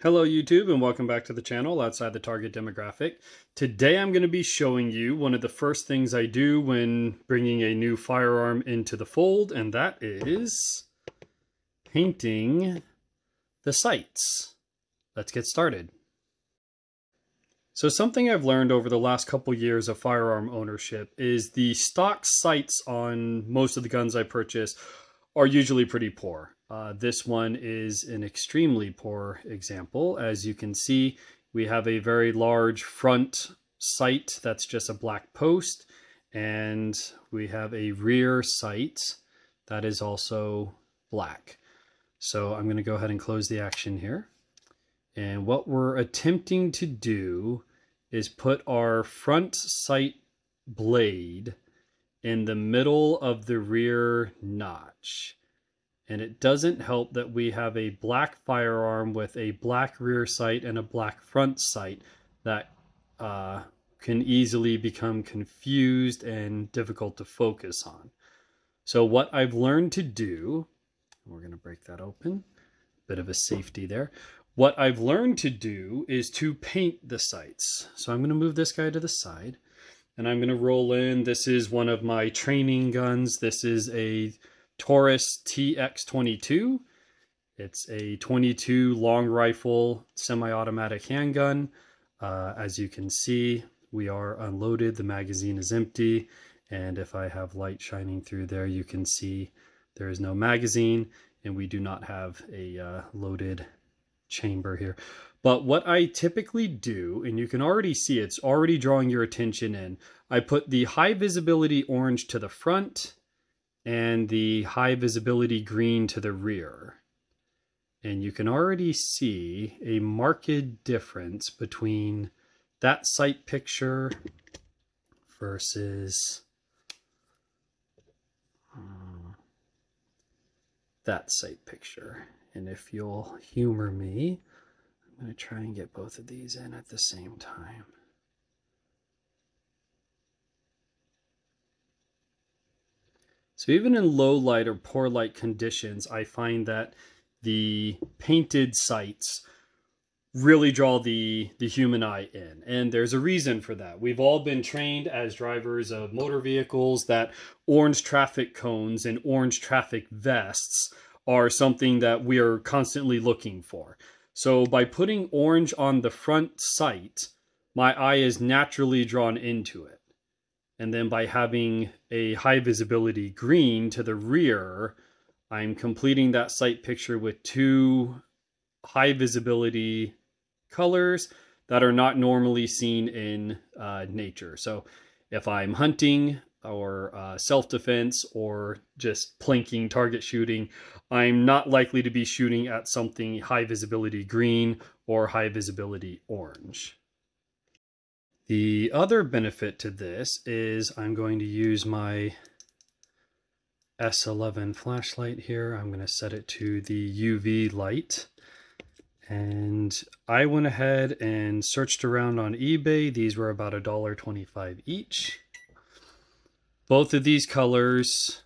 Hello YouTube and welcome back to the channel outside the target demographic. Today I'm going to be showing you one of the first things I do when bringing a new firearm into the fold and that is painting the sights. Let's get started. So something I've learned over the last couple years of firearm ownership is the stock sights on most of the guns I purchase are usually pretty poor. Uh, this one is an extremely poor example. As you can see, we have a very large front sight that's just a black post, and we have a rear sight that is also black. So I'm going to go ahead and close the action here. And what we're attempting to do is put our front sight blade in the middle of the rear notch. And it doesn't help that we have a black firearm with a black rear sight and a black front sight that uh, can easily become confused and difficult to focus on. So what I've learned to do, we're going to break that open, bit of a safety there. What I've learned to do is to paint the sights. So I'm going to move this guy to the side and I'm going to roll in. This is one of my training guns. This is a Taurus TX22. It's a 22 long rifle semi-automatic handgun. Uh, as you can see, we are unloaded. The magazine is empty. And if I have light shining through there, you can see there is no magazine and we do not have a uh, loaded chamber here. But what I typically do, and you can already see it's already drawing your attention in, I put the high visibility orange to the front and the high visibility green to the rear. And you can already see a marked difference between that sight picture versus um, that sight picture. And if you'll humor me, I'm going to try and get both of these in at the same time. So even in low light or poor light conditions, I find that the painted sights really draw the the human eye in. And there's a reason for that. We've all been trained as drivers of motor vehicles that orange traffic cones and orange traffic vests are something that we are constantly looking for. So by putting orange on the front sight my eye is naturally drawn into it and then by having a high visibility green to the rear, I'm completing that sight picture with two high visibility colors that are not normally seen in uh, nature. So if I'm hunting or uh, self-defense or just plinking target shooting, I'm not likely to be shooting at something high visibility green or high visibility orange. The other benefit to this is I'm going to use my S11 flashlight here. I'm going to set it to the UV light. And I went ahead and searched around on eBay. These were about $1.25 each. Both of these colors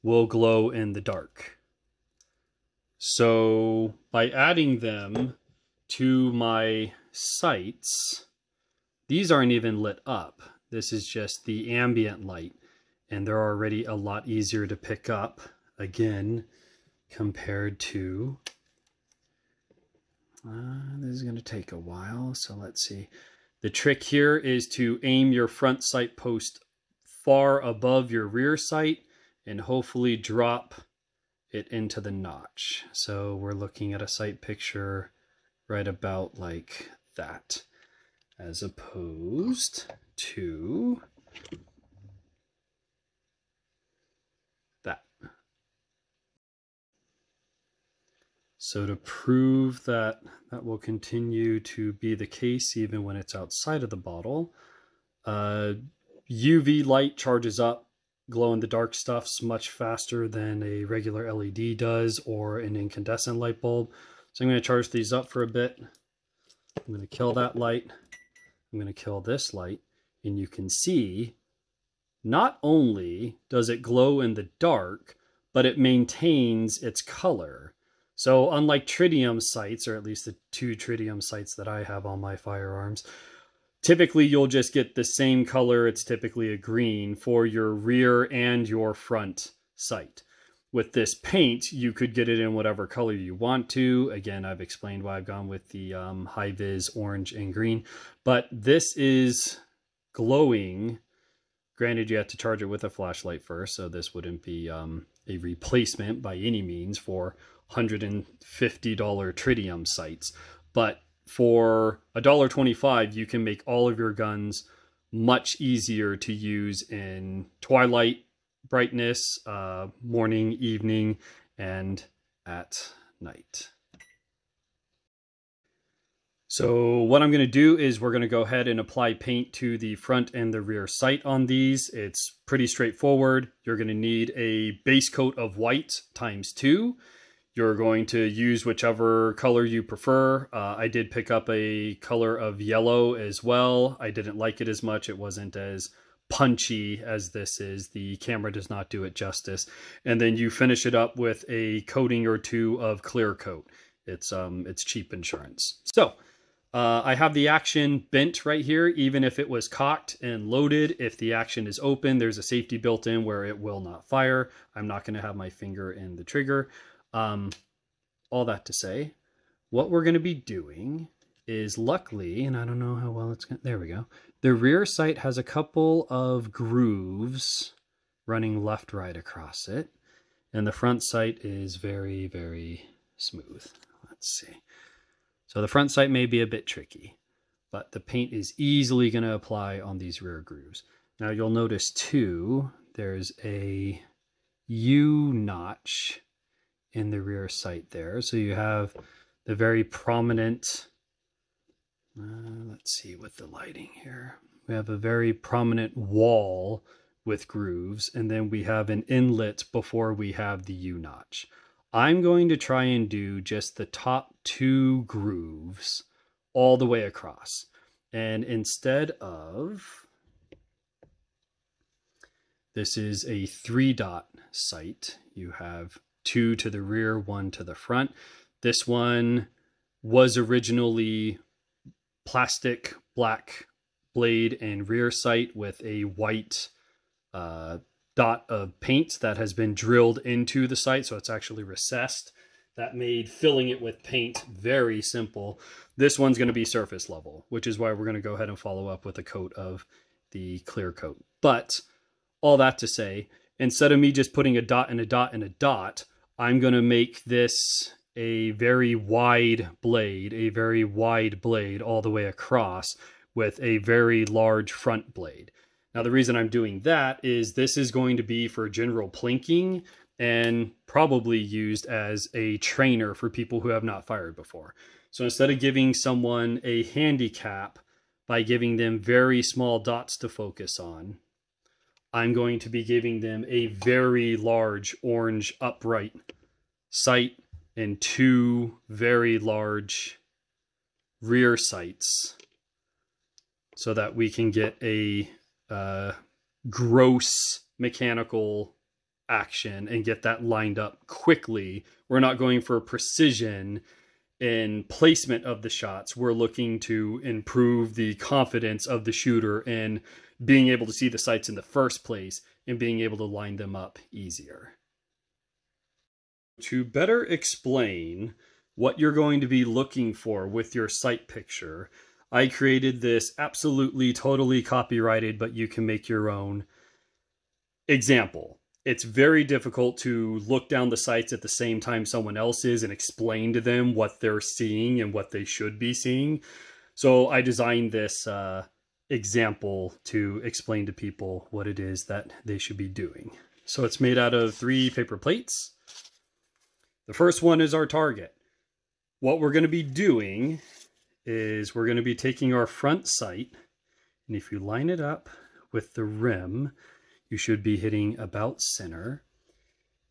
will glow in the dark. So by adding them to my sights, these aren't even lit up. This is just the ambient light, and they're already a lot easier to pick up, again, compared to... Uh, this is going to take a while, so let's see. The trick here is to aim your front sight post far above your rear sight and hopefully drop it into the notch. So we're looking at a sight picture right about like that as opposed to that. So to prove that that will continue to be the case even when it's outside of the bottle, uh, UV light charges up glow-in-the-dark stuffs much faster than a regular LED does or an incandescent light bulb. So I'm going to charge these up for a bit. I'm going to kill that light. I'm going to kill this light and you can see not only does it glow in the dark, but it maintains its color. So unlike tritium sights, or at least the two tritium sights that I have on my firearms, typically you'll just get the same color. It's typically a green for your rear and your front sight. With this paint, you could get it in whatever color you want to. Again, I've explained why I've gone with the um, high vis orange and green, but this is glowing. Granted, you have to charge it with a flashlight first, so this wouldn't be um, a replacement by any means for $150 tritium sights. But for $1.25, you can make all of your guns much easier to use in twilight brightness, uh, morning, evening, and at night. So what I'm going to do is we're going to go ahead and apply paint to the front and the rear sight on these. It's pretty straightforward. You're going to need a base coat of white times two. You're going to use whichever color you prefer. Uh, I did pick up a color of yellow as well. I didn't like it as much. It wasn't as punchy as this is. The camera does not do it justice. And then you finish it up with a coating or two of clear coat. It's um it's cheap insurance. So uh, I have the action bent right here, even if it was cocked and loaded. If the action is open, there's a safety built in where it will not fire. I'm not going to have my finger in the trigger. Um, all that to say, what we're going to be doing is luckily, and I don't know how well it's going to, there we go. The rear sight has a couple of grooves running left, right across it. And the front sight is very, very smooth. Let's see. So the front sight may be a bit tricky, but the paint is easily going to apply on these rear grooves. Now you'll notice too, there's a U notch in the rear sight there. So you have the very prominent, uh, let's see with the lighting here. We have a very prominent wall with grooves, and then we have an inlet before we have the U-notch. I'm going to try and do just the top two grooves all the way across. And instead of, this is a three dot sight, you have two to the rear, one to the front. This one was originally plastic black blade and rear sight with a white uh, dot of paint that has been drilled into the sight, so it's actually recessed. That made filling it with paint very simple. This one's going to be surface level, which is why we're going to go ahead and follow up with a coat of the clear coat. But all that to say, instead of me just putting a dot and a dot and a dot, I'm going to make this a very wide blade, a very wide blade all the way across with a very large front blade. Now, the reason I'm doing that is this is going to be for general plinking and probably used as a trainer for people who have not fired before. So instead of giving someone a handicap by giving them very small dots to focus on, I'm going to be giving them a very large orange upright sight and two very large rear sights so that we can get a uh, gross mechanical action and get that lined up quickly. We're not going for precision in placement of the shots. We're looking to improve the confidence of the shooter in being able to see the sights in the first place and being able to line them up easier. To better explain what you're going to be looking for with your sight picture, I created this absolutely totally copyrighted, but you can make your own example. It's very difficult to look down the sights at the same time someone else is and explain to them what they're seeing and what they should be seeing. So I designed this uh, example to explain to people what it is that they should be doing. So it's made out of three paper plates. The first one is our target. What we're going to be doing is we're going to be taking our front sight, and if you line it up with the rim, you should be hitting about center.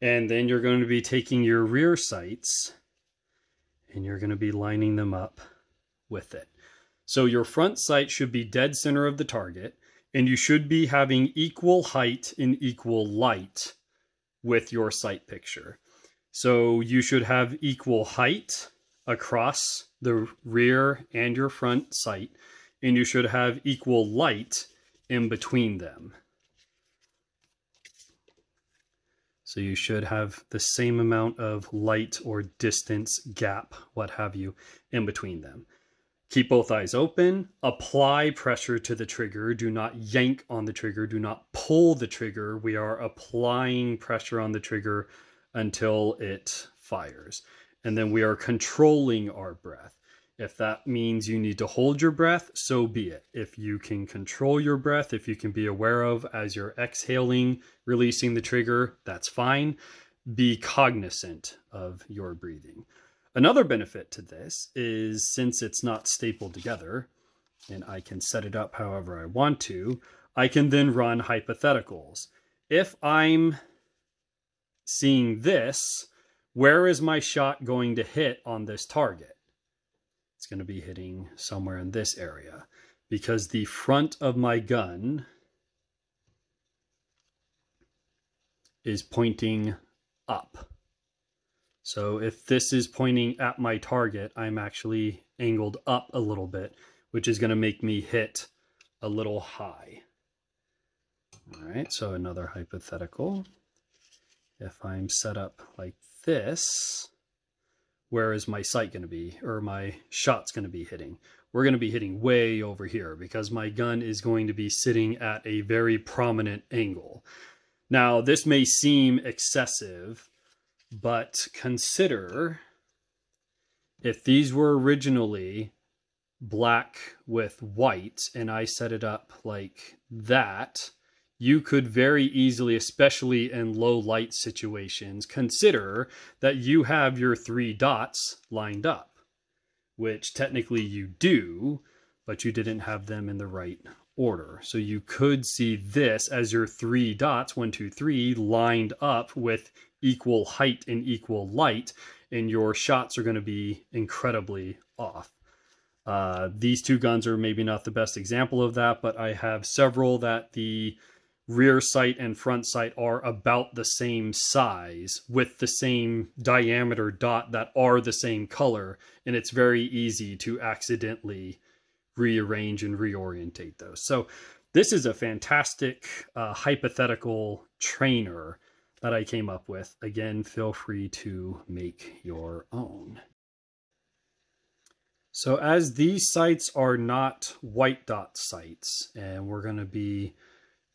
And then you're going to be taking your rear sights, and you're going to be lining them up with it. So your front sight should be dead center of the target, and you should be having equal height and equal light with your sight picture. So you should have equal height across the rear and your front sight, and you should have equal light in between them. So you should have the same amount of light or distance gap, what have you, in between them. Keep both eyes open. Apply pressure to the trigger. Do not yank on the trigger. Do not pull the trigger. We are applying pressure on the trigger until it fires. And then we are controlling our breath. If that means you need to hold your breath, so be it. If you can control your breath, if you can be aware of as you're exhaling, releasing the trigger, that's fine. Be cognizant of your breathing. Another benefit to this is since it's not stapled together, and I can set it up however I want to, I can then run hypotheticals. If I'm seeing this, where is my shot going to hit on this target? it's going to be hitting somewhere in this area because the front of my gun is pointing up. So if this is pointing at my target, I'm actually angled up a little bit, which is going to make me hit a little high. All right, so another hypothetical. If I'm set up like this, where is my sight going to be or my shot's going to be hitting? We're going to be hitting way over here because my gun is going to be sitting at a very prominent angle. Now this may seem excessive but consider if these were originally black with white and I set it up like that you could very easily, especially in low light situations, consider that you have your three dots lined up, which technically you do, but you didn't have them in the right order. So you could see this as your three dots, one, two, three, lined up with equal height and equal light, and your shots are going to be incredibly off. Uh, these two guns are maybe not the best example of that, but I have several that the rear sight and front sight are about the same size with the same diameter dot that are the same color and it's very easy to accidentally rearrange and reorientate those so this is a fantastic uh, hypothetical trainer that I came up with. Again, feel free to make your own. So as these sights are not white dot sights, and we're going to be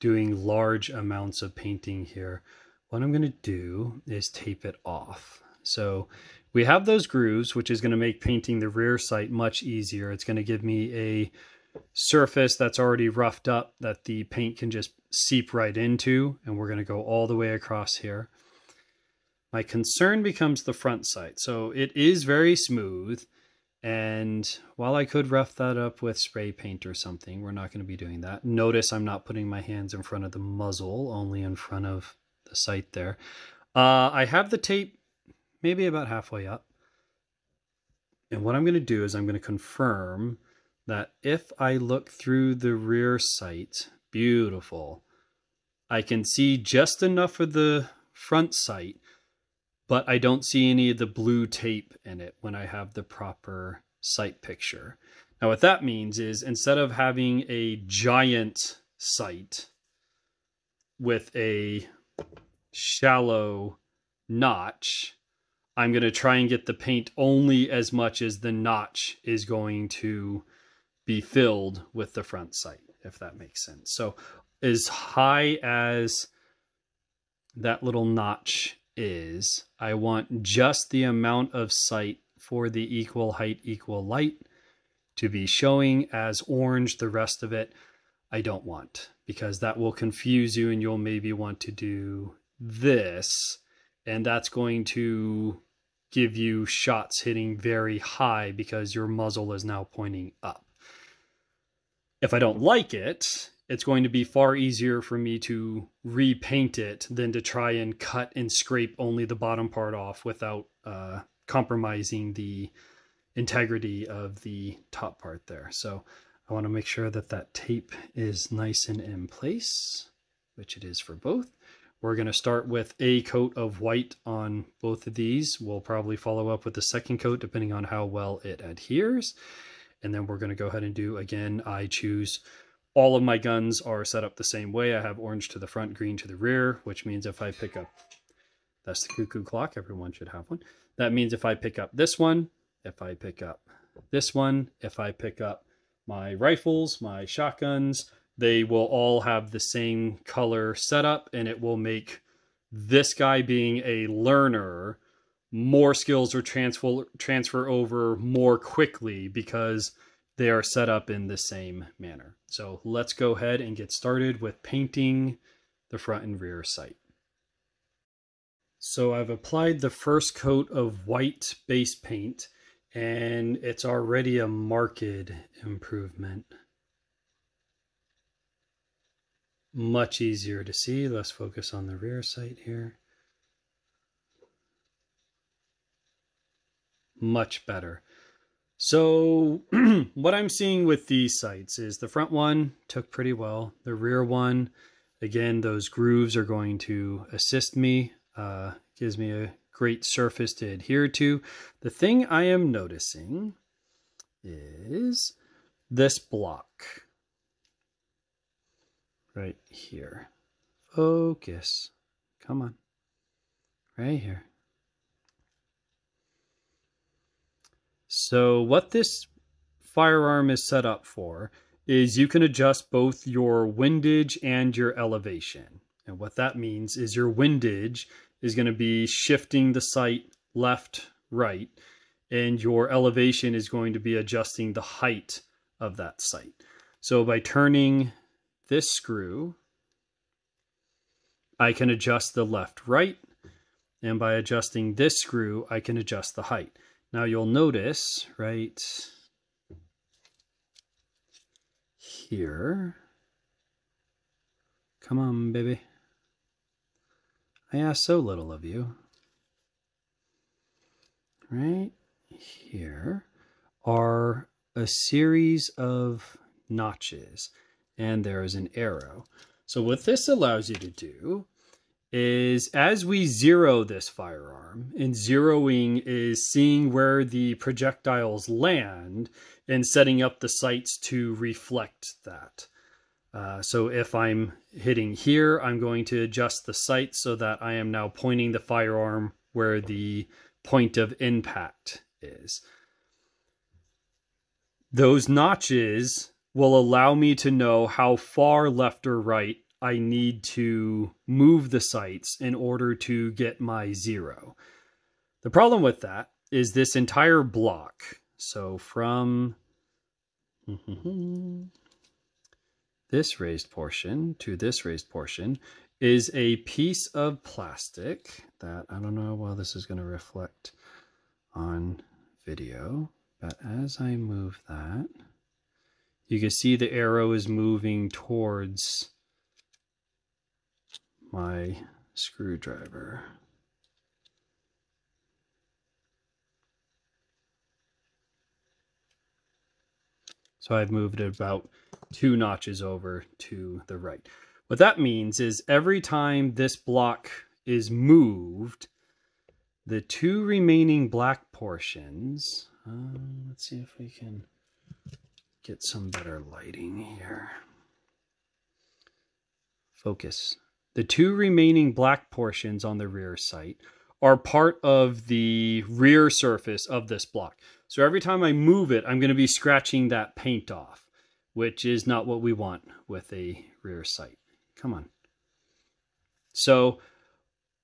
doing large amounts of painting here, what I'm going to do is tape it off. So we have those grooves, which is going to make painting the rear sight much easier. It's going to give me a surface that's already roughed up that the paint can just seep right into. And we're going to go all the way across here. My concern becomes the front sight. So it is very smooth. And while I could rough that up with spray paint or something, we're not going to be doing that. Notice I'm not putting my hands in front of the muzzle, only in front of the sight there. Uh, I have the tape maybe about halfway up. And what I'm going to do is I'm going to confirm that if I look through the rear sight, beautiful, I can see just enough of the front sight but I don't see any of the blue tape in it when I have the proper sight picture. Now what that means is instead of having a giant sight with a shallow notch, I'm going to try and get the paint only as much as the notch is going to be filled with the front sight, if that makes sense. So as high as that little notch is I want just the amount of sight for the equal height, equal light to be showing as orange. The rest of it I don't want because that will confuse you and you'll maybe want to do this and that's going to give you shots hitting very high because your muzzle is now pointing up. If I don't like it, it's going to be far easier for me to repaint it than to try and cut and scrape only the bottom part off without uh, compromising the integrity of the top part there. So I want to make sure that that tape is nice and in place, which it is for both. We're going to start with a coat of white on both of these. We'll probably follow up with the second coat depending on how well it adheres. And then we're going to go ahead and do, again, I choose all of my guns are set up the same way. I have orange to the front, green to the rear, which means if I pick up, that's the cuckoo clock, everyone should have one. That means if I pick up this one, if I pick up this one, if I pick up my rifles, my shotguns, they will all have the same color setup and it will make this guy being a learner more skills or transfer transfer over more quickly because they are set up in the same manner. So let's go ahead and get started with painting the front and rear sight. So I've applied the first coat of white base paint and it's already a marked improvement. much easier to see. Let's focus on the rear sight here. Much better. So what I'm seeing with these sights is the front one took pretty well. The rear one, again, those grooves are going to assist me. Uh, gives me a great surface to adhere to. The thing I am noticing is this block right here. Focus. Come on. Right here. So what this firearm is set up for is you can adjust both your windage and your elevation. And what that means is your windage is going to be shifting the sight left, right, and your elevation is going to be adjusting the height of that sight. So by turning this screw, I can adjust the left right, and by adjusting this screw, I can adjust the height. Now you'll notice right here, come on, baby. I ask so little of you. Right here are a series of notches and there is an arrow. So what this allows you to do is as we zero this firearm, and zeroing is seeing where the projectiles land and setting up the sights to reflect that. Uh, so if I'm hitting here, I'm going to adjust the sight so that I am now pointing the firearm where the point of impact is. Those notches will allow me to know how far left or right I need to move the sights in order to get my zero. The problem with that is this entire block. So from this raised portion to this raised portion is a piece of plastic that I don't know how this is going to reflect on video, but as I move that, you can see the arrow is moving towards my screwdriver. So I've moved it about two notches over to the right. What that means is every time this block is moved, the two remaining black portions, uh, let's see if we can get some better lighting here. Focus. The two remaining black portions on the rear sight are part of the rear surface of this block. So every time I move it, I'm going to be scratching that paint off, which is not what we want with a rear sight. Come on. So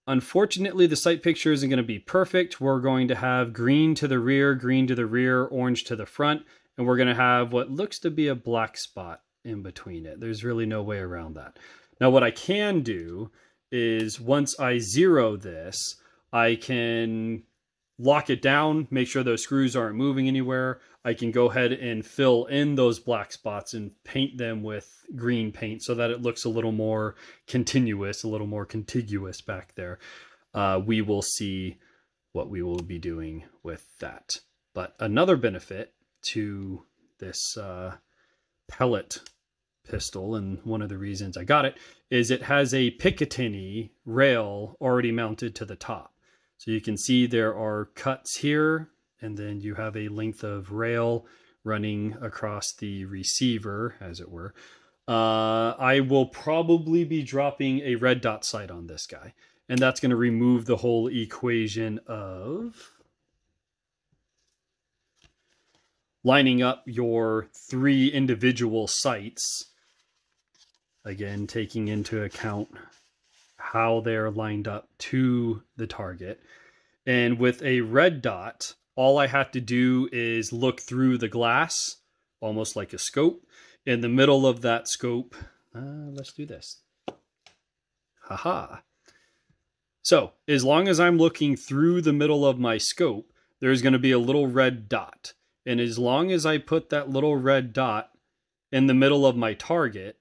unfortunately, the sight picture isn't going to be perfect. We're going to have green to the rear, green to the rear, orange to the front, and we're going to have what looks to be a black spot in between it. There's really no way around that. Now what I can do is once I zero this, I can lock it down, make sure those screws aren't moving anywhere. I can go ahead and fill in those black spots and paint them with green paint so that it looks a little more continuous, a little more contiguous back there. Uh, we will see what we will be doing with that. But another benefit to this uh, pellet pistol, and one of the reasons I got it is it has a Picatinny rail already mounted to the top. So you can see there are cuts here, and then you have a length of rail running across the receiver, as it were. Uh, I will probably be dropping a red dot sight on this guy, and that's going to remove the whole equation of lining up your three individual sights. Again, taking into account how they're lined up to the target. And with a red dot, all I have to do is look through the glass, almost like a scope. In the middle of that scope, uh, let's do this. Haha. So, as long as I'm looking through the middle of my scope, there's going to be a little red dot. And as long as I put that little red dot in the middle of my target,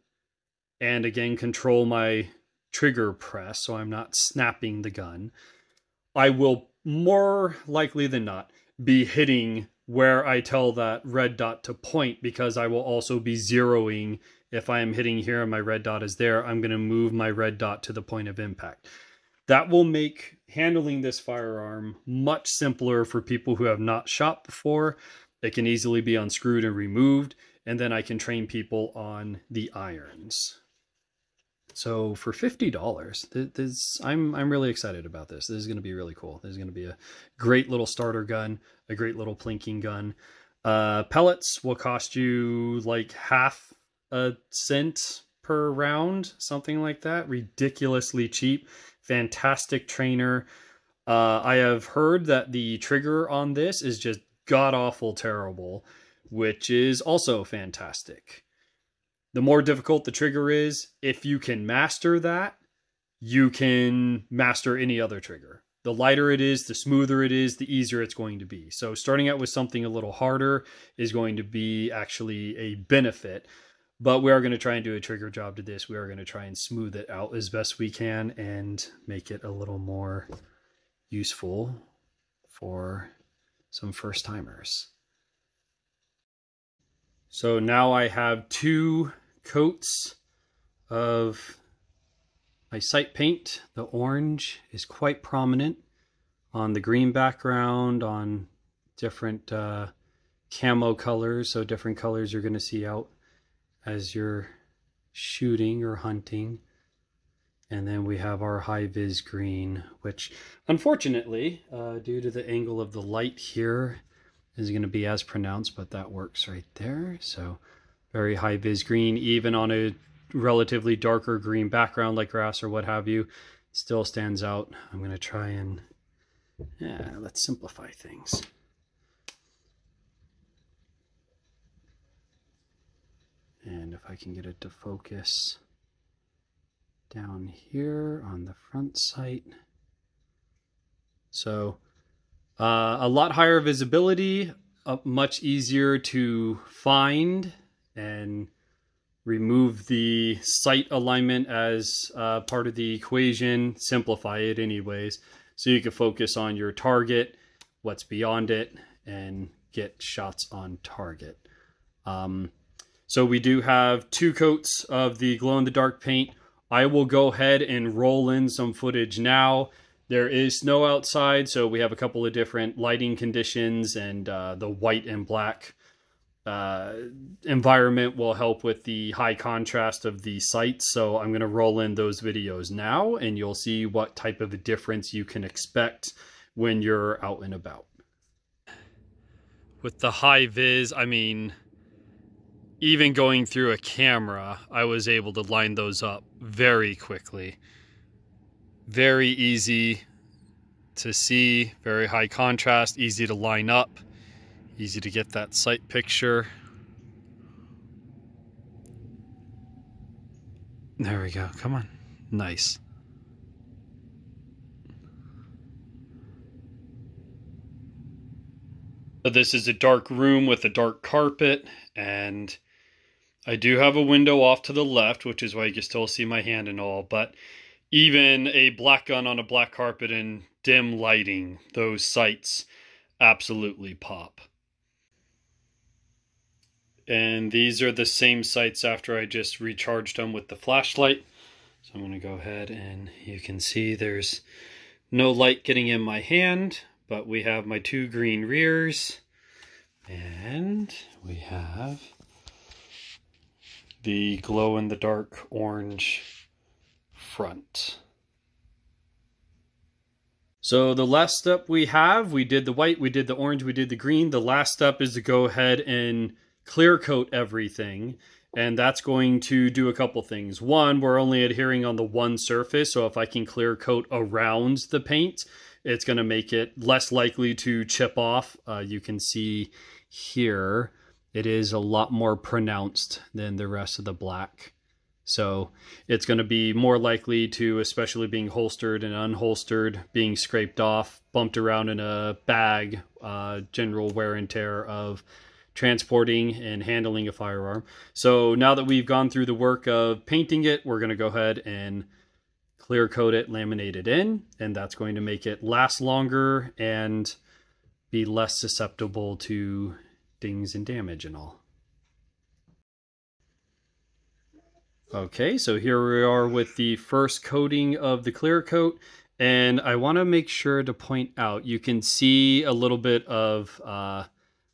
and again, control my trigger press so I'm not snapping the gun, I will more likely than not be hitting where I tell that red dot to point because I will also be zeroing. If I am hitting here and my red dot is there, I'm going to move my red dot to the point of impact. That will make handling this firearm much simpler for people who have not shot before. It can easily be unscrewed and removed, and then I can train people on the irons. So for fifty dollars, this I'm I'm really excited about this. This is going to be really cool. This is going to be a great little starter gun, a great little plinking gun. Uh, pellets will cost you like half a cent per round, something like that. Ridiculously cheap. Fantastic trainer. Uh, I have heard that the trigger on this is just god awful terrible, which is also fantastic. The more difficult the trigger is, if you can master that, you can master any other trigger. The lighter it is, the smoother it is, the easier it's going to be. So, starting out with something a little harder is going to be actually a benefit. But we are going to try and do a trigger job to this. We are going to try and smooth it out as best we can and make it a little more useful for some first timers. So now I have two coats of my sight paint. The orange is quite prominent on the green background, on different uh, camo colors. So different colors you're going to see out as you're shooting or hunting. And then we have our high vis green, which unfortunately, uh, due to the angle of the light here, is going to be as pronounced, but that works right there. So very high vis green, even on a relatively darker green background like grass or what have you, still stands out. I'm going to try and, yeah, let's simplify things. And if I can get it to focus down here on the front sight. So uh, a lot higher visibility, uh, much easier to find and remove the sight alignment as uh, part of the equation, simplify it anyways, so you can focus on your target, what's beyond it, and get shots on target. Um, so we do have two coats of the glow-in-the-dark paint I will go ahead and roll in some footage now. There is snow outside, so we have a couple of different lighting conditions, and uh, the white and black uh, environment will help with the high contrast of the sights. So I'm going to roll in those videos now, and you'll see what type of a difference you can expect when you're out and about. With the high vis, I mean, even going through a camera, I was able to line those up very quickly. Very easy to see, very high contrast, easy to line up, easy to get that sight picture. There we go, come on, nice. So this is a dark room with a dark carpet and I do have a window off to the left, which is why you can still see my hand and all, but even a black gun on a black carpet and dim lighting, those sights absolutely pop. And these are the same sights after I just recharged them with the flashlight. So I'm going to go ahead and you can see there's no light getting in my hand, but we have my two green rears and we have the glow in the dark orange front. So the last step we have, we did the white, we did the orange, we did the green. The last step is to go ahead and clear coat everything. And that's going to do a couple things. One, we're only adhering on the one surface. So if I can clear coat around the paint, it's going to make it less likely to chip off. Uh, you can see here, it is a lot more pronounced than the rest of the black. So it's going to be more likely to, especially being holstered and unholstered, being scraped off, bumped around in a bag, uh, general wear and tear of transporting and handling a firearm. So now that we've gone through the work of painting it, we're going to go ahead and clear coat it, laminate it in, and that's going to make it last longer and be less susceptible to dings and damage and all. Okay, so here we are with the first coating of the clear coat. And I want to make sure to point out, you can see a little bit of uh,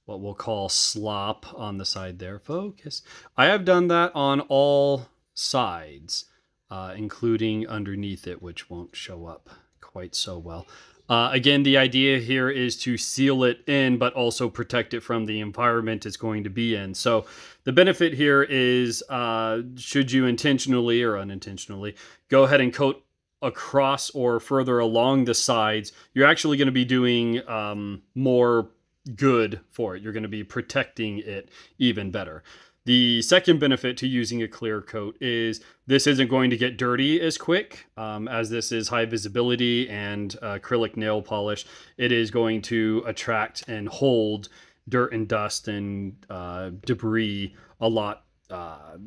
what we'll call slop on the side there. Focus. I have done that on all sides, uh, including underneath it, which won't show up quite so well. Uh, again, the idea here is to seal it in, but also protect it from the environment it's going to be in. So the benefit here is uh, should you intentionally or unintentionally go ahead and coat across or further along the sides, you're actually going to be doing um, more good for it. You're going to be protecting it even better. The second benefit to using a clear coat is this isn't going to get dirty as quick um, as this is high visibility and uh, acrylic nail polish. It is going to attract and hold dirt and dust and uh, debris a lot uh,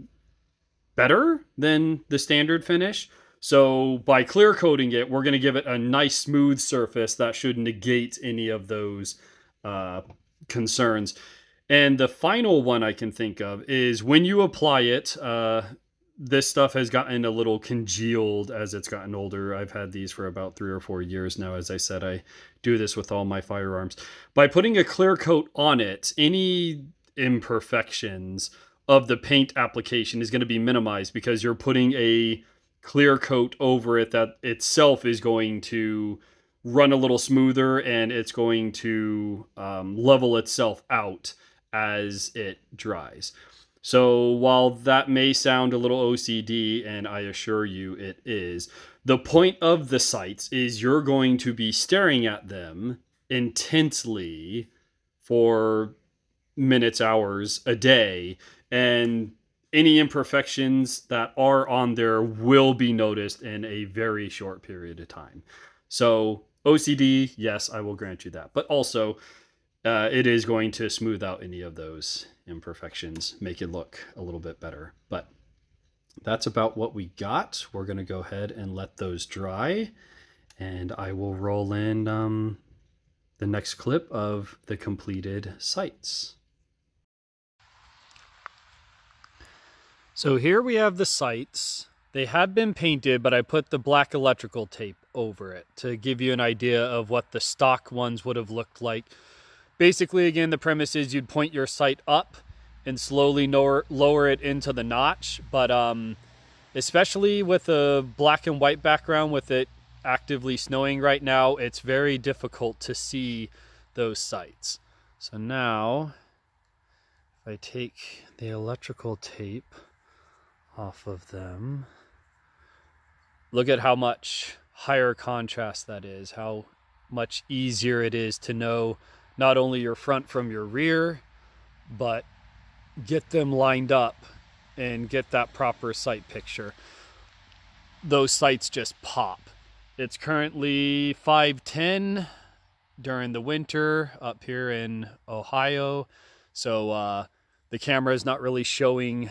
better than the standard finish. So by clear coating it, we're going to give it a nice smooth surface that should negate any of those uh, concerns. And the final one I can think of is when you apply it, uh, this stuff has gotten a little congealed as it's gotten older. I've had these for about three or four years now. As I said, I do this with all my firearms. By putting a clear coat on it, any imperfections of the paint application is going to be minimized because you're putting a clear coat over it that itself is going to run a little smoother and it's going to um, level itself out as it dries. So while that may sound a little OCD, and I assure you it is, the point of the sights is you're going to be staring at them intensely for minutes, hours a day, and any imperfections that are on there will be noticed in a very short period of time. So OCD, yes, I will grant you that. But also, uh, it is going to smooth out any of those imperfections, make it look a little bit better. But that's about what we got. We're going to go ahead and let those dry. And I will roll in um, the next clip of the completed sights. So here we have the sights. They have been painted, but I put the black electrical tape over it to give you an idea of what the stock ones would have looked like basically, again, the premise is you'd point your sight up and slowly lower, lower it into the notch. But um, especially with a black and white background, with it actively snowing right now, it's very difficult to see those sights. So now, if I take the electrical tape off of them, look at how much higher contrast that is, how much easier it is to know not only your front from your rear, but get them lined up and get that proper sight picture. Those sights just pop. It's currently 510 during the winter up here in Ohio. So uh, the camera is not really showing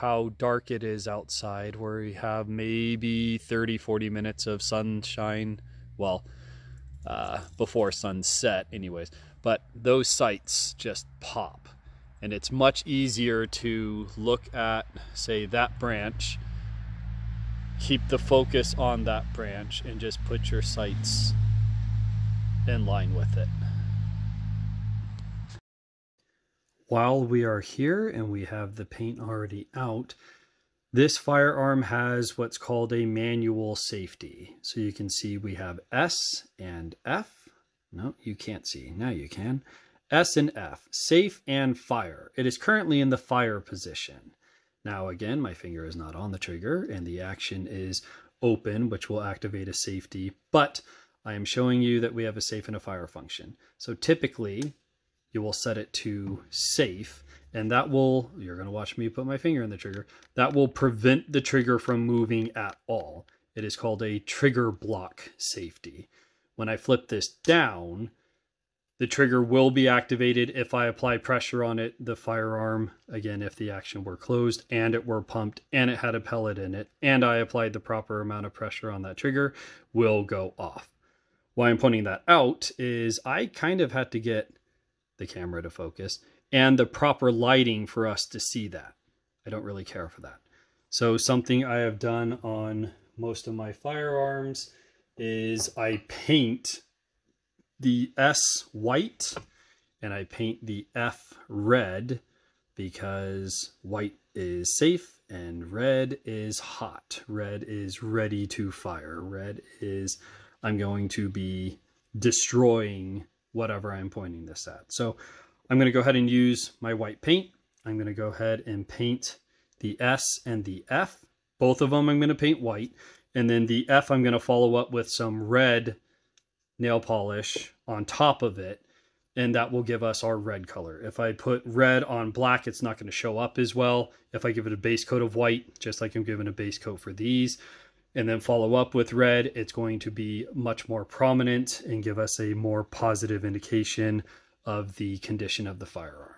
how dark it is outside, where we have maybe 30, 40 minutes of sunshine. Well, uh, before sunset, anyways. But those sights just pop. And it's much easier to look at, say, that branch, keep the focus on that branch, and just put your sights in line with it. While we are here and we have the paint already out, this firearm has what's called a manual safety. So you can see we have S and F. No, you can't see. Now you can. S and F, safe and fire. It is currently in the fire position. Now again, my finger is not on the trigger and the action is open, which will activate a safety, but I am showing you that we have a safe and a fire function. So typically you will set it to safe and that will, you're going to watch me put my finger in the trigger, that will prevent the trigger from moving at all. It is called a trigger block safety. When I flip this down, the trigger will be activated if I apply pressure on it. The firearm, again, if the action were closed and it were pumped and it had a pellet in it and I applied the proper amount of pressure on that trigger, will go off. Why I'm pointing that out is I kind of had to get the camera to focus and the proper lighting for us to see that. I don't really care for that. So something I have done on most of my firearms is I paint the S white and I paint the F red because white is safe and red is hot. Red is ready to fire. Red is I'm going to be destroying whatever I'm pointing this at. So I'm going to go ahead and use my white paint. I'm going to go ahead and paint the S and the F. Both of them I'm going to paint white. And then the F I'm going to follow up with some red nail polish on top of it. And that will give us our red color. If I put red on black, it's not going to show up as well. If I give it a base coat of white, just like I'm giving a base coat for these, and then follow up with red, it's going to be much more prominent and give us a more positive indication of the condition of the firearm.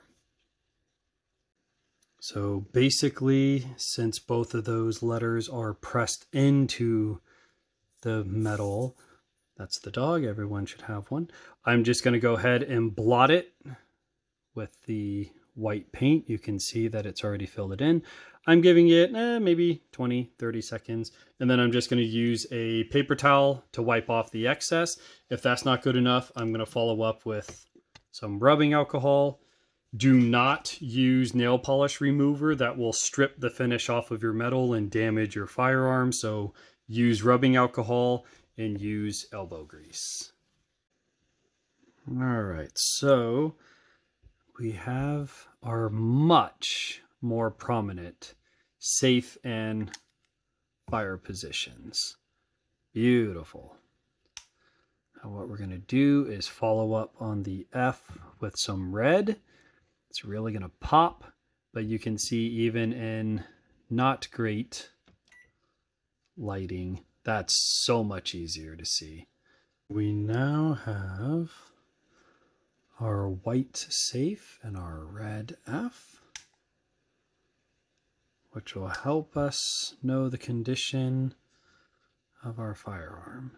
So basically, since both of those letters are pressed into the metal, that's the dog, everyone should have one. I'm just going to go ahead and blot it with the white paint. You can see that it's already filled it in. I'm giving it eh, maybe 20, 30 seconds. And then I'm just going to use a paper towel to wipe off the excess. If that's not good enough, I'm going to follow up with some rubbing alcohol. Do not use nail polish remover that will strip the finish off of your metal and damage your firearm. So use rubbing alcohol and use elbow grease. All right, so we have our much more prominent safe and fire positions. Beautiful. Now what we're going to do is follow up on the F with some red. It's really going to pop, but you can see even in not great lighting, that's so much easier to see. We now have our white safe and our red F, which will help us know the condition of our firearm.